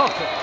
Okay.